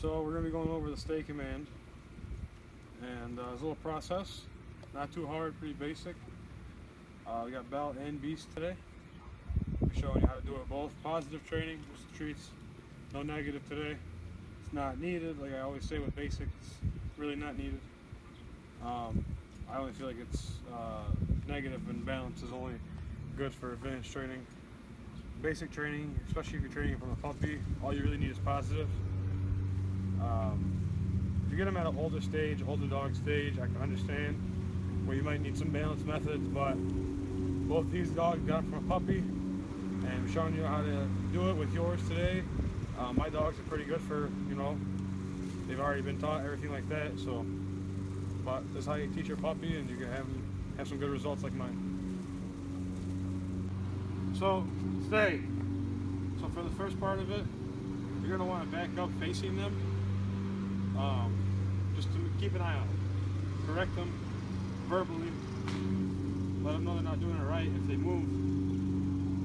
So we're going to be going over the stay command. And uh, it's a little process. Not too hard, pretty basic. Uh, we got Belle and beast today. We're showing you how to do it both. Positive training, just treats. No negative today. It's not needed. Like I always say with basic, it's really not needed. Um, I only feel like it's uh, negative and balance is only good for advanced training. Basic training, especially if you're training from a puppy, all you really need is positive. Um, if you get them at an older stage, older dog stage, I can understand where you might need some balance methods, but both these dogs got from a puppy, and we're showing you how to do it with yours today. Uh, my dogs are pretty good for, you know, they've already been taught everything like that, so, but this is how you teach your puppy, and you can have, have some good results like mine. So, stay. So for the first part of it, you're gonna want to back up facing them, um, just to keep an eye on them. Correct them verbally. Let them know they're not doing it right if they move.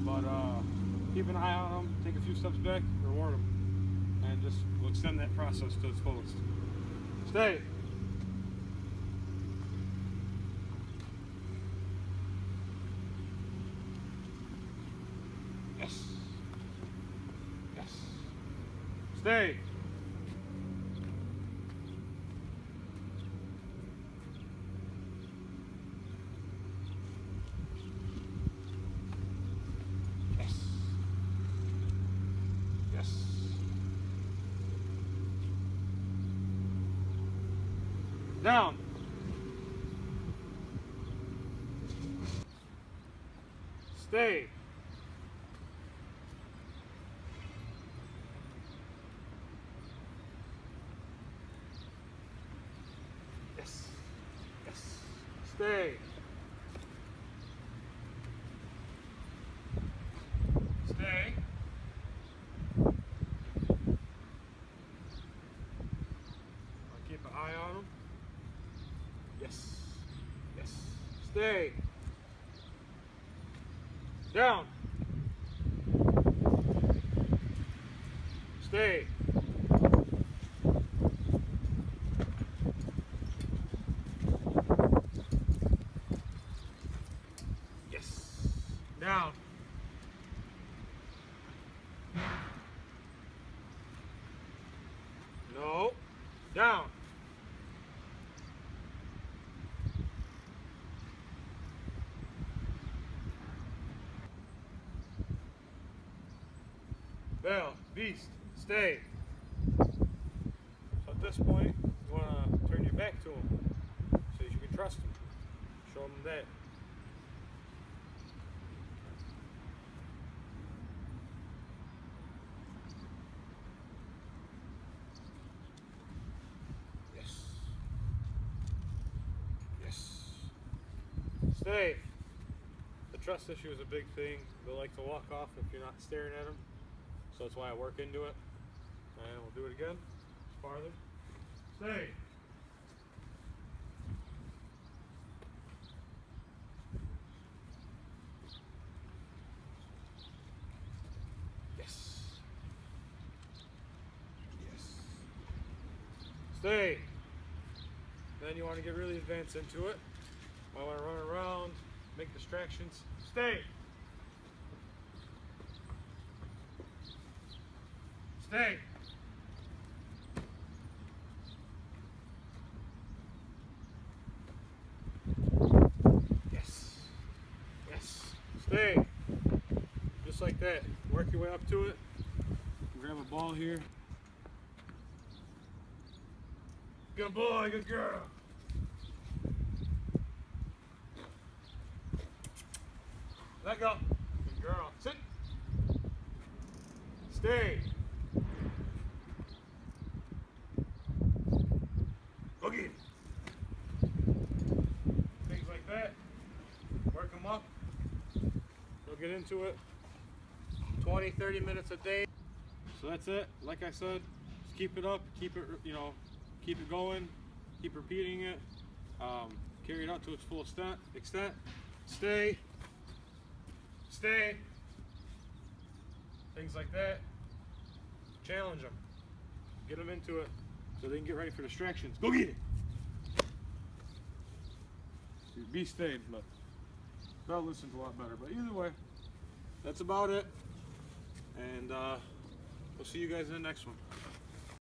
But uh, keep an eye on them. Take a few steps back. Reward them, and just we'll extend that process to its fullest. Stay. Yes. Yes. Stay. Yes. Yes. Down. Stay. Yes. Yes. Stay. Stay. I'll keep an eye on them. Yes. Yes. Stay. Down. Stay. Yes. Down. No. Down. Belle, beast, stay. So at this point, you want to turn your back to him so that you can trust him. Show him that. Yes. Yes. Stay. The trust issue is a big thing. They like to walk off if you're not staring at them. So that's why I work into it. And we'll do it again. Farther. Stay. Yes. Yes. Stay. Then you want to get really advanced into it. I want to run around, make distractions. Stay. Stay. Yes. Yes. Stay. Just like that. Work your way up to it. Grab a ball here. Good boy, good girl. Let go. Good girl. Sit. Stay. Boogie. Things like that. Work them up. We'll get into it. 20, 30 minutes a day. So that's it. Like I said, just keep it up. Keep it, you know, keep it going. Keep repeating it. Um, carry it out to its full extent. extent. Stay. Stay. Things like that. Challenge them. get them into it so they can get ready for distractions. Go get it. Be stayed, but Belle listens a lot better. But either way, that's about it. And uh, we'll see you guys in the next one.